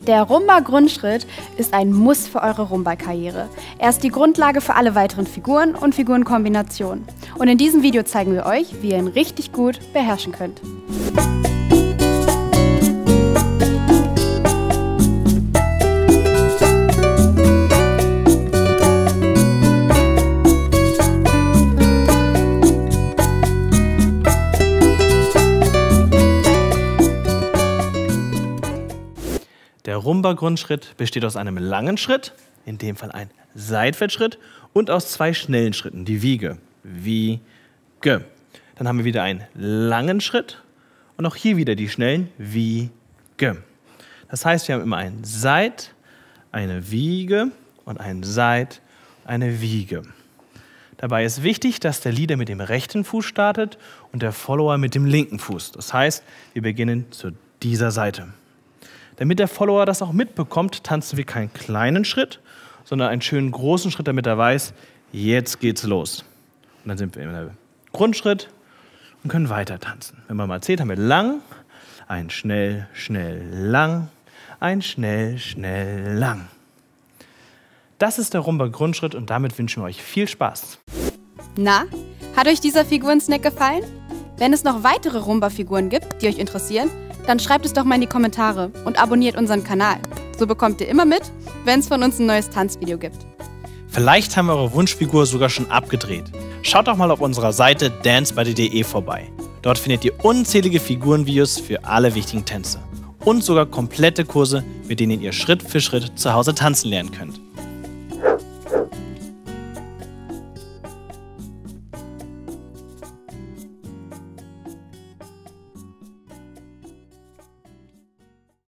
Der Rumba-Grundschritt ist ein Muss für eure Rumba-Karriere. Er ist die Grundlage für alle weiteren Figuren und Figurenkombinationen. Und in diesem Video zeigen wir euch, wie ihr ihn richtig gut beherrschen könnt. Der Rumba-Grundschritt besteht aus einem langen Schritt, in dem Fall ein Seitwärtsschritt, und aus zwei schnellen Schritten, die Wiege. Wiege. Dann haben wir wieder einen langen Schritt und auch hier wieder die schnellen Wiege. Das heißt, wir haben immer ein Seit, eine Wiege und ein Seit, eine Wiege. Dabei ist wichtig, dass der Leader mit dem rechten Fuß startet und der Follower mit dem linken Fuß. Das heißt, wir beginnen zu dieser Seite. Damit der Follower das auch mitbekommt, tanzen wir keinen kleinen Schritt, sondern einen schönen großen Schritt, damit er weiß, jetzt geht's los. Und dann sind wir im Grundschritt und können weiter tanzen. Wenn man mal zählt, haben wir lang, ein schnell, schnell, lang, ein schnell, schnell, lang. Das ist der Rumba-Grundschritt und damit wünschen wir euch viel Spaß. Na, hat euch dieser Figurensnack gefallen? Wenn es noch weitere Rumba-Figuren gibt, die euch interessieren, dann schreibt es doch mal in die Kommentare und abonniert unseren Kanal. So bekommt ihr immer mit, wenn es von uns ein neues Tanzvideo gibt. Vielleicht haben wir eure Wunschfigur sogar schon abgedreht. Schaut doch mal auf unserer Seite dancebuddy.de vorbei. Dort findet ihr unzählige Figurenvideos für alle wichtigen Tänze. Und sogar komplette Kurse, mit denen ihr Schritt für Schritt zu Hause tanzen lernen könnt.